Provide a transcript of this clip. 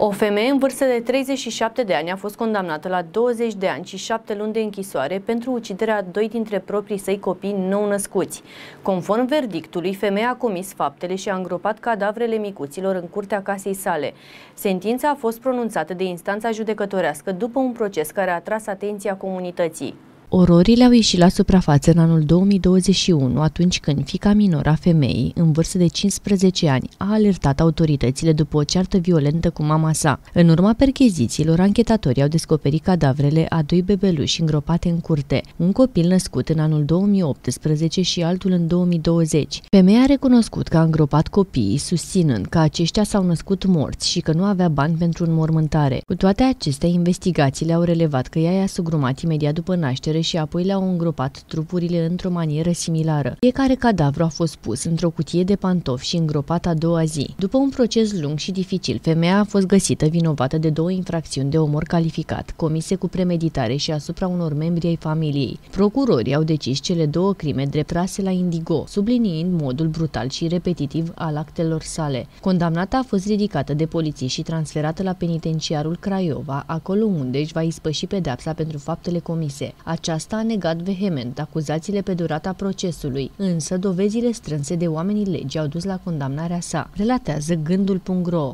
O femeie în vârstă de 37 de ani a fost condamnată la 20 de ani și 7 luni de închisoare pentru uciderea doi dintre proprii săi copii nou-născuți. Conform verdictului, femeia a comis faptele și a îngropat cadavrele micuților în curtea casei sale. Sentința a fost pronunțată de instanța judecătorească după un proces care a atras atenția comunității. Ororile au ieșit la suprafață în anul 2021, atunci când fica minoră a femeii, în vârstă de 15 ani, a alertat autoritățile după o ceartă violentă cu mama sa. În urma perchezițiilor, anchetatorii au descoperit cadavrele a doi bebeluși îngropate în curte, un copil născut în anul 2018 și altul în 2020. Femeia a recunoscut că a îngropat copiii, susținând că aceștia s-au născut morți și că nu avea bani pentru înmormântare. Cu toate acestea, investigațiile au relevat că ea i-a sugrumat imediat după naștere și apoi le-au îngropat trupurile într-o manieră similară. Fiecare cadavru a fost pus într-o cutie de pantofi și îngropat a doua zi. După un proces lung și dificil, femeia a fost găsită vinovată de două infracțiuni de omor calificat, comise cu premeditare și asupra unor membri ai familiei. Procurorii au decis cele două crime drept trase la indigo, subliniind modul brutal și repetitiv al actelor sale. Condamnata a fost ridicată de poliție și transferată la penitenciarul Craiova, acolo unde își va ispăși pedepsa pentru faptele comise. Acea aceasta a negat vehement acuzațiile pe durata procesului, însă dovezile strânse de oamenii legii au dus la condamnarea sa, relatează gândul.ro.